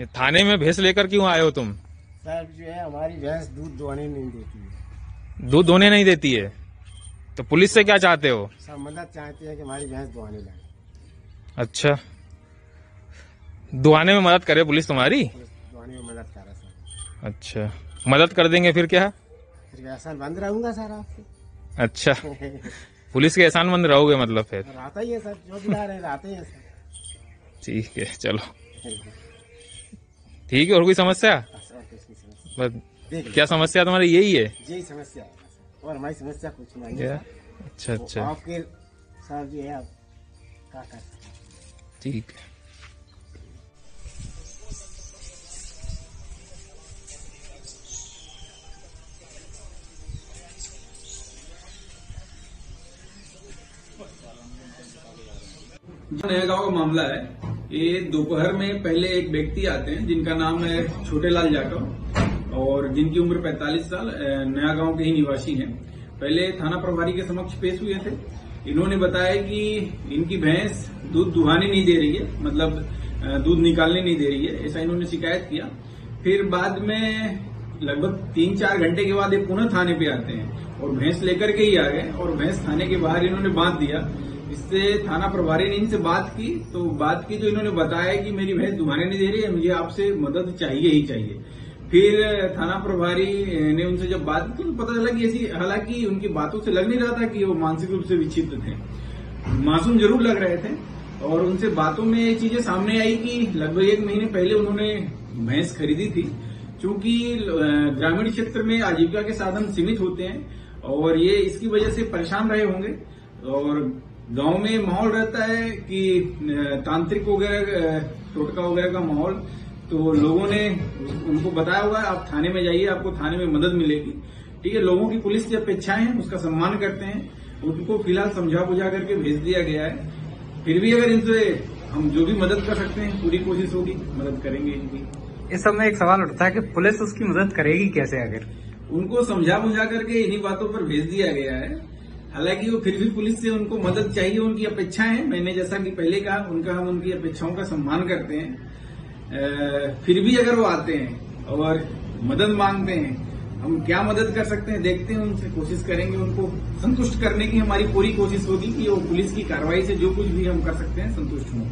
ये थाने में भैंस लेकर क्यों आए हो तुम? सर जो है हमारी भैंस दूध दुआने नहीं देती है। दूध धोने नहीं देती है? तो पुलिस से क्या चाहते हो? सब मदद चाहते हैं कि हमारी भैंस दुआने लगे अच्छा। दुआने में मदद करे पुलिस तुम्हारी? दुआने में मदद कर रहा सर अच्छा। मदद कर देंगे फिर क्या? फिर एहसान बंद रहूँगा सर आपसे अच्छा। पुलिस के एहसान बंद रहोगे मतलब फिर? रहता ही है सर जो दिला रहे रहते ही है सर ठीक है चलो। ठीक है और कोई समस्या? और किसकी समस्या बस क्या समस्या तुम्हारी यही है? यही समस्या और हमारी समस्या कुछ नहीं है। अच्छा अच्छा। आपके सर जो है आप क्या कर ठीक है। नया गाँव का मामला है ये दोपहर में पहले एक व्यक्ति आते हैं, जिनका नाम है छोटेलाल जाटव, और जिनकी उम्र 45 साल नया गाँव के ही निवासी हैं। पहले थाना प्रभारी के समक्ष पेश हुए थे। इन्होंने बताया कि इनकी भैंस दूध दुहाने नहीं दे रही है मतलब दूध निकालने नहीं दे रही है, ऐसा इन्होंने शिकायत किया। फिर बाद में लगभग तीन चार घंटे के बाद ये पुनः थाने पे आते हैं, और भैंस लेकर के ही आ गए, और भैंस थाने के बाहर इन्होंने बाँध दिया। इससे थाना प्रभारी ने इनसे बात की तो बात की तो इन्होंने बताया कि मेरी भैंस दुहाने नहीं दे रही है मुझे आपसे मदद चाहिए ही चाहिए। फिर थाना प्रभारी ने उनसे जब बात की तो पता चला कि ऐसी हालाँकि उनकी बातों से लग नहीं रहा था कि वो मानसिक रूप से विक्षिप्त थे। मासूम ज़रूर लग रहे थे और उनसे बातों में ये चीज़ें सामने आई कि लगभग एक महीने पहले उन्होंने भैंस खरीदी थी। अ, ग्रामीण क्षेत्र में आजीविका के साधन सीमित होते हैं और ये इसकी वजह से परेशान रहे होंगे और गाँव में माहौल रहता है कि तांत्रिक वगैरह टोटका वगैरह का माहौल। तो लोगों ने उनको बताया हुआ है आप थाने में जाइए आपको थाने में मदद मिलेगी। ठीक है लोगों की पुलिस की अपेक्षाएँ हैं उसका सम्मान करते हैं। उनको फ़िलहाल समझा बुझा करके भेज दिया गया है। फिर भी अगर इनसे हम जो भी मदद कर सकते हैं पूरी कोशिश होगी मदद करेंगे इनकी। इस समय एक सवाल उठता है कि पुलिस उसकी मदद करेगी कैसे अगर उनको समझा बुझा करके इन्हीं बातों पर भेज दिया गया है। हालाँकि वो फिर भी पुलिस से उनको मदद चाहिए, उनकी अपेक्षाएँ हैं। मैंने जैसा कि पहले कहा, उनका हम उनकी अपेक्षाओं का सम्मान करते हैं। फिर भी अगर वो आते हैं और मदद मांगते हैं, हम क्या मदद कर सकते हैं? देखते हैं उनसे, कोशिश करेंगे उनको। संतुष्ट करने की हमारी पूरी कोशिश होगी कि वो पुलिस की कार्रवाई से जो कुछ भी हम कर सकते हैं, संतुष्ट हों।